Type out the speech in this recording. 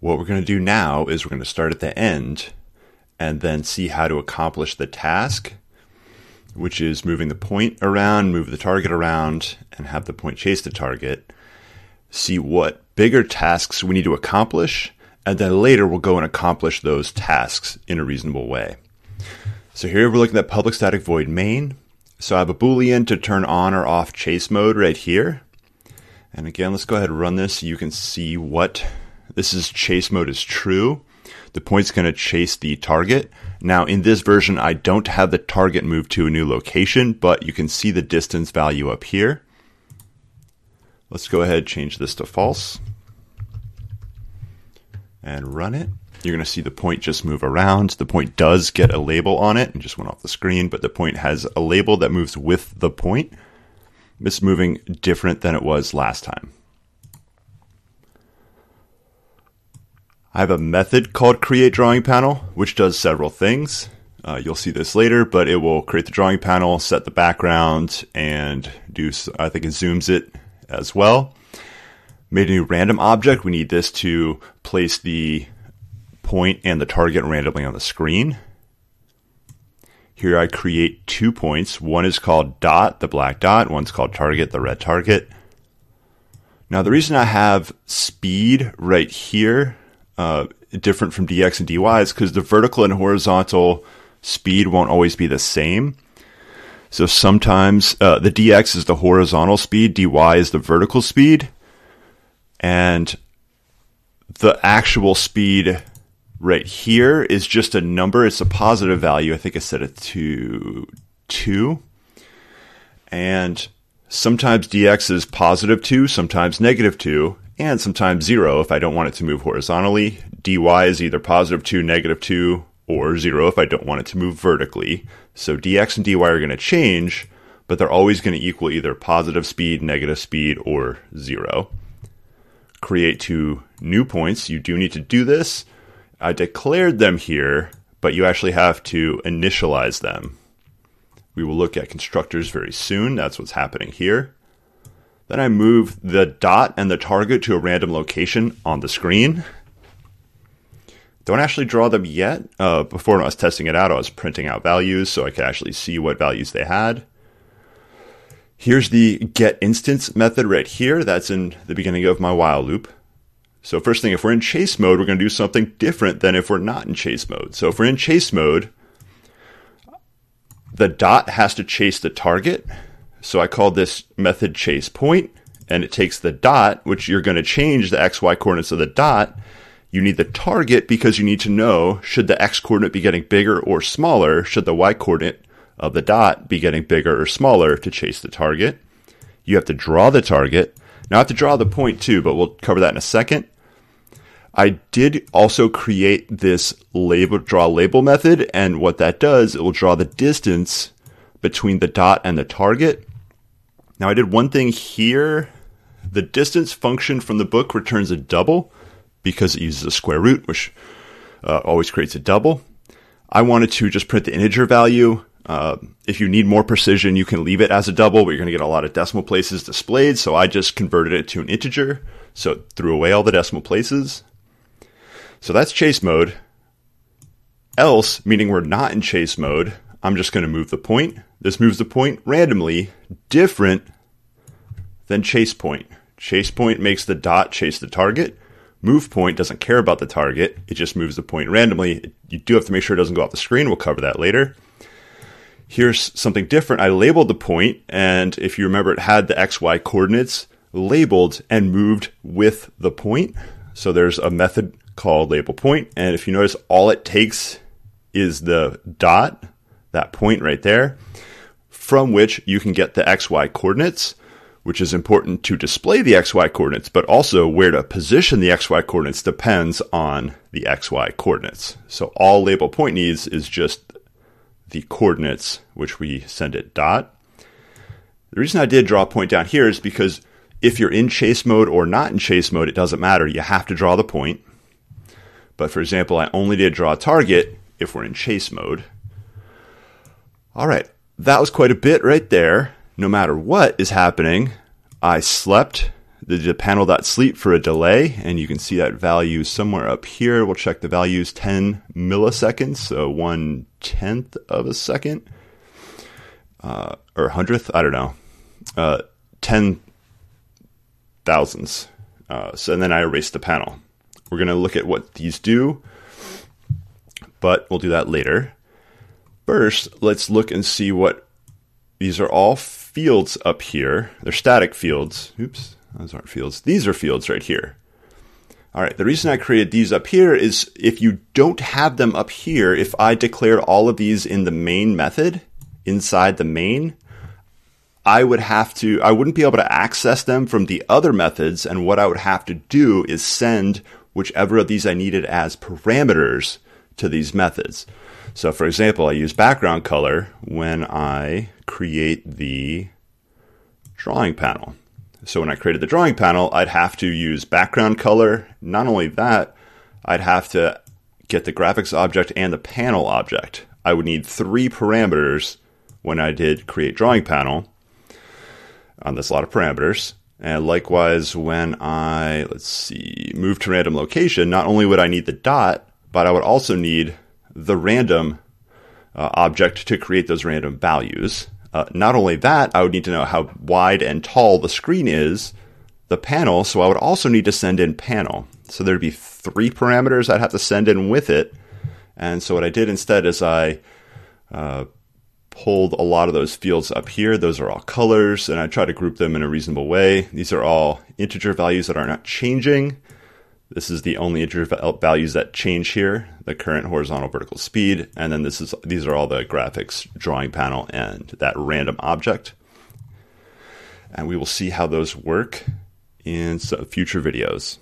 What we're going to do now is we're going to start at the end and then see how to accomplish the task, which is moving the point around, move the target around, and have the point chase the target. See what bigger tasks we need to accomplish, and then later we'll go and accomplish those tasks in a reasonable way. So here we're looking at public static void main. So I have a boolean to turn on or off chase mode right here. And again, let's go ahead and run this so you can see what this is chase mode is true. The point's going to chase the target. Now, in this version, I don't have the target move to a new location, but you can see the distance value up here. Let's go ahead change this to false and run it. You're going to see the point just move around. The point does get a label on it and just went off the screen, but the point has a label that moves with the point. It's moving different than it was last time. I have a method called create drawing panel, which does several things. Uh, you'll see this later, but it will create the drawing panel, set the background, and do, I think it zooms it as well. Made a new random object. We need this to place the point and the target randomly on the screen. Here I create two points. One is called dot, the black dot. One's called target, the red target. Now the reason I have speed right here uh, different from dx and dy is because the vertical and horizontal speed won't always be the same. So sometimes uh, the dx is the horizontal speed, dy is the vertical speed, and the actual speed right here is just a number. It's a positive value. I think I set it to two. And sometimes dx is positive two, sometimes negative two, and sometimes zero if I don't want it to move horizontally. dy is either positive 2, negative 2, or 0 if I don't want it to move vertically. So dx and dy are going to change, but they're always going to equal either positive speed, negative speed, or 0. Create two new points. You do need to do this. I declared them here, but you actually have to initialize them. We will look at constructors very soon. That's what's happening here. Then I move the dot and the target to a random location on the screen. Don't actually draw them yet. Uh, before when I was testing it out, I was printing out values so I could actually see what values they had. Here's the get instance method right here. That's in the beginning of my while loop. So first thing, if we're in chase mode, we're going to do something different than if we're not in chase mode. So if we're in chase mode, the dot has to chase the target so I called this method chase point, and it takes the dot, which you're going to change the xy coordinates of the dot. You need the target because you need to know should the x coordinate be getting bigger or smaller, should the y coordinate of the dot be getting bigger or smaller to chase the target. You have to draw the target. Now I have to draw the point too, but we'll cover that in a second. I did also create this label draw label method, and what that does, it will draw the distance between the dot and the target. Now I did one thing here. The distance function from the book returns a double because it uses a square root, which uh, always creates a double. I wanted to just print the integer value. Uh, if you need more precision, you can leave it as a double, but you're going to get a lot of decimal places displayed. So I just converted it to an integer. So it threw away all the decimal places. So that's chase mode. Else, meaning we're not in chase mode, I'm just going to move the point. This moves the point randomly, different than chase point. Chase point makes the dot chase the target. Move point doesn't care about the target. It just moves the point randomly. You do have to make sure it doesn't go off the screen. We'll cover that later. Here's something different. I labeled the point, and if you remember, it had the XY coordinates labeled and moved with the point. So there's a method called label point, and if you notice, all it takes is the dot that point right there, from which you can get the XY coordinates, which is important to display the XY coordinates, but also where to position the XY coordinates depends on the XY coordinates. So all label point needs is just the coordinates, which we send it dot. The reason I did draw a point down here is because if you're in chase mode or not in chase mode, it doesn't matter. You have to draw the point. But for example, I only did draw a target if we're in chase mode. All right, that was quite a bit right there. No matter what is happening, I slept the, the panel.sleep for a delay, and you can see that value somewhere up here. We'll check the values 10 milliseconds, so one tenth of a second, uh, or hundredth, I don't know, uh, 10 thousands. Uh, so, and then I erase the panel. We're going to look at what these do, but we'll do that later. First, let's look and see what these are all fields up here. They're static fields. Oops, those aren't fields. These are fields right here. All right, the reason I created these up here is if you don't have them up here, if I declared all of these in the main method, inside the main, I would have to, I wouldn't be able to access them from the other methods. And what I would have to do is send whichever of these I needed as parameters to these methods. So for example, I use background color when I create the drawing panel. So when I created the drawing panel, I'd have to use background color. Not only that, I'd have to get the graphics object and the panel object. I would need three parameters when I did create drawing panel. Um, On this a lot of parameters. And likewise, when I, let's see, move to random location, not only would I need the dot, but I would also need the random uh, object to create those random values. Uh, not only that, I would need to know how wide and tall the screen is, the panel, so I would also need to send in panel. So there'd be three parameters I'd have to send in with it. And so what I did instead is I uh, pulled a lot of those fields up here. Those are all colors, and I try to group them in a reasonable way. These are all integer values that are not changing. This is the only integer values that change here, the current horizontal vertical speed, and then this is these are all the graphics drawing panel and that random object. And we will see how those work in future videos.